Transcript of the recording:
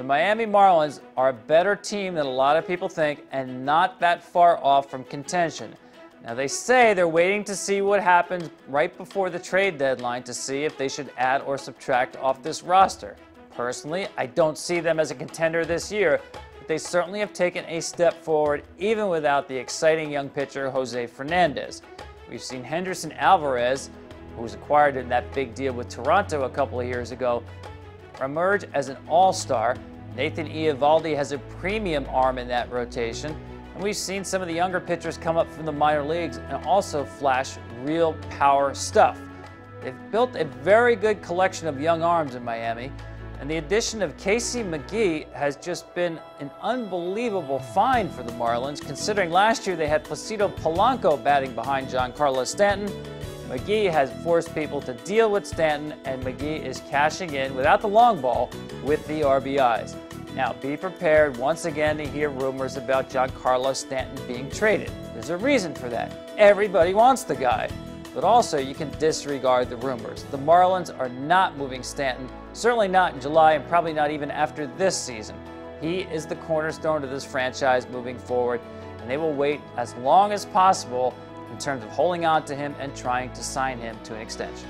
The Miami Marlins are a better team than a lot of people think and not that far off from contention. Now, they say they're waiting to see what happens right before the trade deadline to see if they should add or subtract off this roster. Personally, I don't see them as a contender this year, but they certainly have taken a step forward even without the exciting young pitcher Jose Fernandez. We've seen Henderson Alvarez, who was acquired in that big deal with Toronto a couple of years ago, emerge as an all star. Nathan Eovaldi has a premium arm in that rotation. And we've seen some of the younger pitchers come up from the minor leagues and also flash real power stuff. They've built a very good collection of young arms in Miami, and the addition of Casey McGehee has just been an unbelievable find for the Marlins, considering last year they had Placido Polanco batting behind Giancarlo Stanton. McGehee has forced people to deal with Stanton, and McGehee is cashing in without the long ball with the RBIs. Now, be prepared once again to hear rumors about Giancarlo Stanton being traded. There's a reason for that. Everybody wants the guy. But also, you can disregard the rumors. The Marlins are not moving Stanton, certainly not in July, and probably not even after this season. He is the cornerstone of this franchise moving forward, and they will wait as long as possible in terms of holding on to him and trying to sign him to an extension.